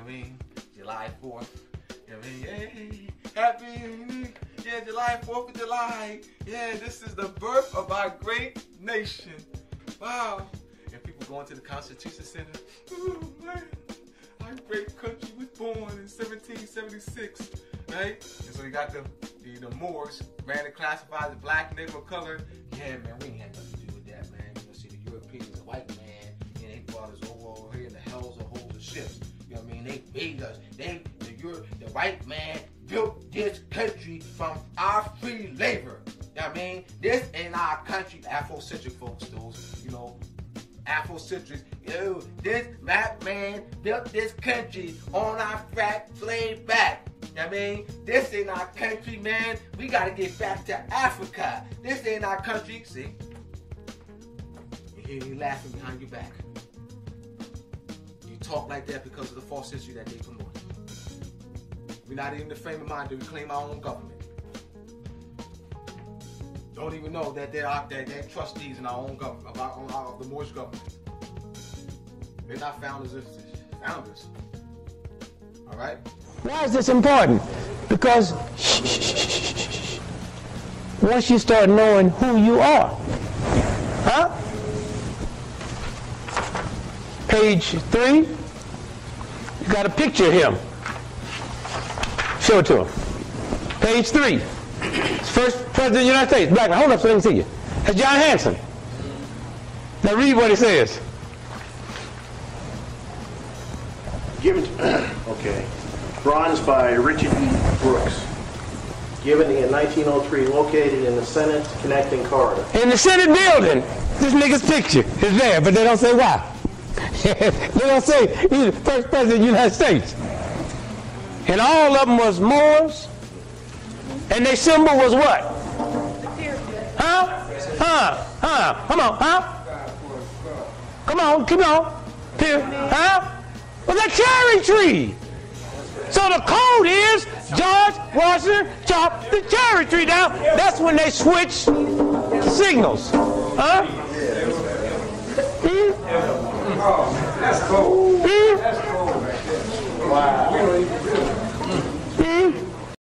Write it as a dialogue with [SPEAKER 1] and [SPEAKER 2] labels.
[SPEAKER 1] know I mean? July 4th. You know what I mean? Hey, happy, yeah, July 4th of July. Yeah, this is the birth of our great nation. Wow. And people going to the Constitution Center. Ooh, man. Our great country was born in 1776, right? And so you got the the, the Moors, ran and classified as black, nigga, color. Yeah, man, we ain't had nothing to do with that, man. You know, see, the Europeans, the white man, and they brought us over, over here in the hells of holes of ships. They made us. They, the Europe, the white man built this country from our free labor. You I mean? This ain't our country. Afrocentric folks, those, you know, Afrocentrics. Yo, this black man built this country on our fat slave back. You I mean? This ain't our country, man. We gotta get back to Africa. This ain't our country. See? You hear me laughing behind your back. Talk like that because of the false history that they promote. We're not even the frame of mind that we claim our own government. Don't even know that they're out there, they're trustees in our own government, of, our, own, the Moorish government. They're not founders, founders. All right?
[SPEAKER 2] Why is this important? Because once you start knowing who you are, huh? Page three, got a picture of him. Show it to him. Page three. First President of the United States, black man. Hold up so they can see you. That's John Hanson. Now read what it says.
[SPEAKER 3] Given, okay. Bronze by Richard E. Brooks. Given in 1903, located in the Senate connecting corridor.
[SPEAKER 2] In the Senate building, this nigga's picture is there, but they don't say why. they don't say he's the first president of the United States. And all of them was Moors, and their symbol was what? Huh? Huh? Huh? Come on, huh? Come on, keep on. Here, huh? Well, the cherry tree. So the code is George Washington chopped the cherry tree down. That's when they switched signals. Huh? Oh, that's cool.